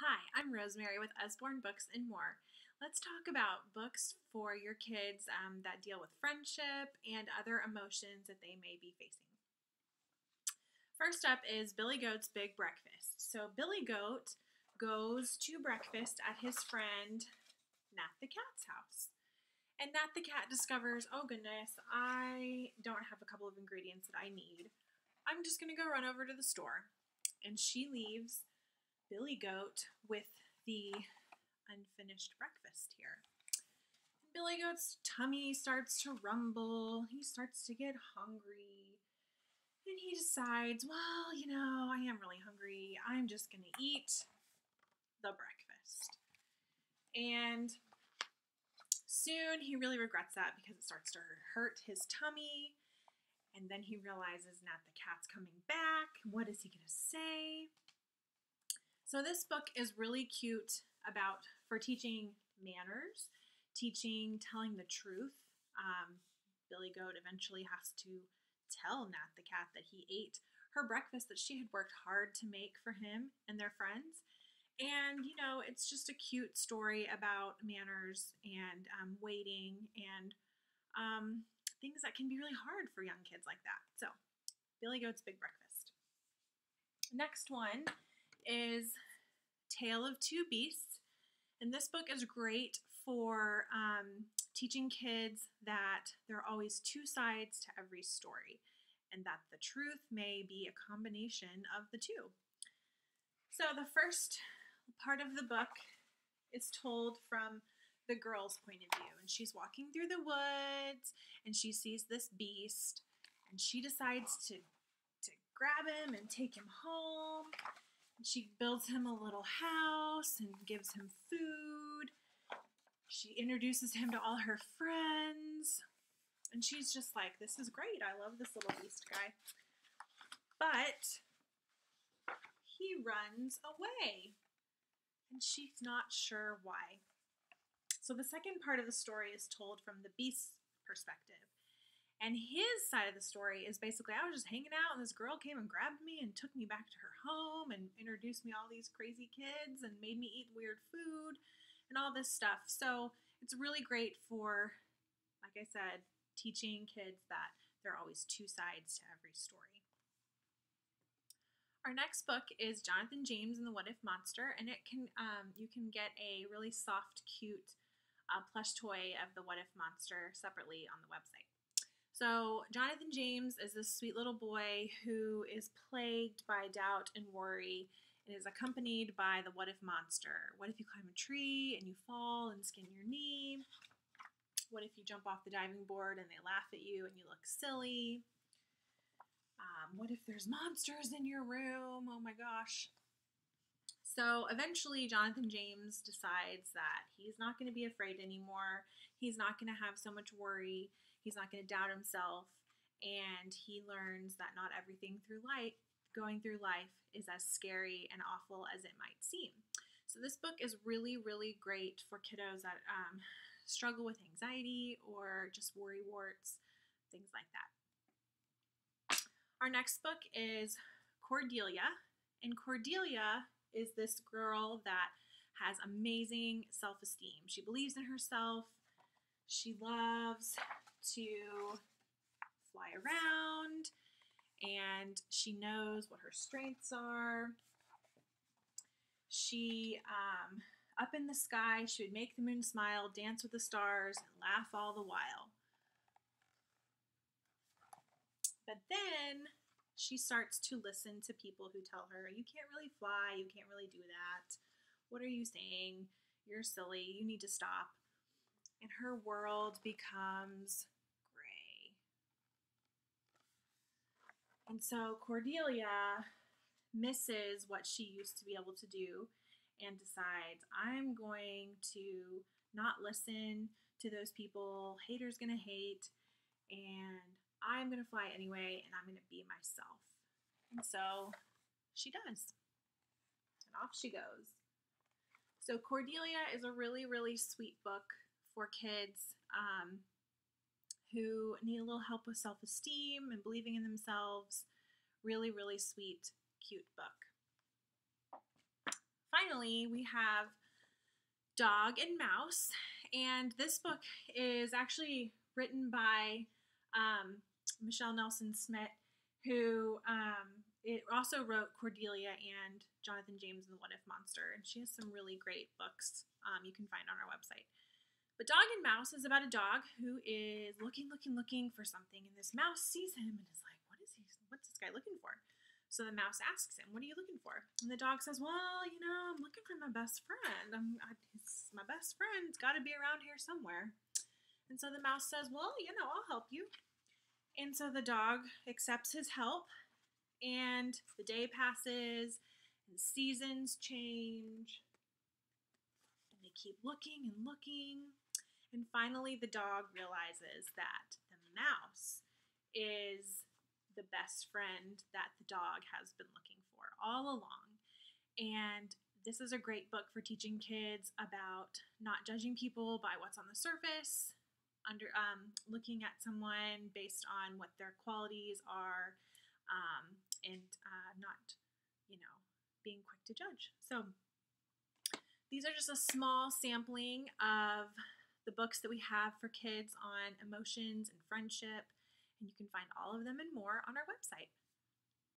Hi, I'm Rosemary with Usborne Books and More. Let's talk about books for your kids um, that deal with friendship and other emotions that they may be facing. First up is Billy Goat's Big Breakfast. So, Billy Goat goes to breakfast at his friend Nat the Cat's house. And Nat the Cat discovers, oh goodness, I don't have a couple of ingredients that I need. I'm just going to go run over to the store. And she leaves Billy Goat with the unfinished breakfast here. Billy Goat's tummy starts to rumble. He starts to get hungry. And he decides, well, you know, I am really hungry. I'm just going to eat the breakfast. And soon he really regrets that because it starts to hurt his tummy. And then he realizes Nat the cat's coming back. What is he going to say? So this book is really cute about for teaching manners, teaching telling the truth. Um, Billy Goat eventually has to tell Nat the cat that he ate her breakfast that she had worked hard to make for him and their friends. And, you know, it's just a cute story about manners and um, waiting and um, things that can be really hard for young kids like that. So, Billy Goat's Big Breakfast. Next one is Tale of Two Beasts. And this book is great for um, teaching kids that there are always two sides to every story and that the truth may be a combination of the two. So, the first part of the book is told from the girl's point of view, and she's walking through the woods and she sees this beast and she decides to, to grab him and take him home she builds him a little house and gives him food. She introduces him to all her friends. And she's just like, this is great. I love this little beast guy. But he runs away. And she's not sure why. So the second part of the story is told from the beast's perspective. And his side of the story is basically I was just hanging out and this girl came and grabbed me and took me back to her home and introduced me all these crazy kids and made me eat weird food and all this stuff. So it's really great for, like I said, teaching kids that there are always two sides to every story. Our next book is Jonathan James and the What If Monster, and it can um, you can get a really soft, cute uh, plush toy of the What If Monster separately on the website. So, Jonathan James is this sweet little boy who is plagued by doubt and worry and is accompanied by the what if monster. What if you climb a tree and you fall and skin your knee? What if you jump off the diving board and they laugh at you and you look silly? Um, what if there's monsters in your room? Oh my gosh. So eventually, Jonathan James decides that he's not going to be afraid anymore. He's not going to have so much worry. He's not going to doubt himself. And he learns that not everything through life, going through life, is as scary and awful as it might seem. So, this book is really, really great for kiddos that um, struggle with anxiety or just worry warts, things like that. Our next book is Cordelia. And Cordelia is this girl that has amazing self esteem. She believes in herself. She loves to fly around and she knows what her strengths are. She, um, up in the sky, she would make the moon smile, dance with the stars, and laugh all the while. But then she starts to listen to people who tell her, You can't really fly, you can't really do that. What are you saying? You're silly, you need to stop and her world becomes gray. And so Cordelia misses what she used to be able to do and decides, I'm going to not listen to those people. Haters gonna hate, and I'm gonna fly anyway, and I'm gonna be myself. And so she does. And off she goes. So Cordelia is a really, really sweet book for kids um, who need a little help with self esteem and believing in themselves. Really, really sweet, cute book. finally, we have Dog and Mouse. And this book is actually written by um, Michelle Nelson Schmidt, who um, it also wrote Cordelia and Jonathan James and the What If Monster. And she has some really great books um, you can find on our website. But Dog and Mouse is about a dog who is looking, looking, looking for something, and this mouse sees him and is like, "What is he? What's this guy looking for?" So the mouse asks him, "What are you looking for?" And the dog says, "Well, you know, I'm looking for my best friend. I'm, I, my best friend's got to be around here somewhere." And so the mouse says, "Well, you know, I'll help you." And so the dog accepts his help, and the day passes, and seasons change, and they keep looking and looking and finally, the dog realizes that the mouse is the best friend that the dog has been looking for all along. And this is a great book for teaching kids about not judging people by what's on the surface, under um, looking at someone based on what their qualities are, um, and uh, not, you know, being quick to judge. So these are just a small sampling of the books that we have for kids on emotions and friendship, and you can find all of them and more on our website.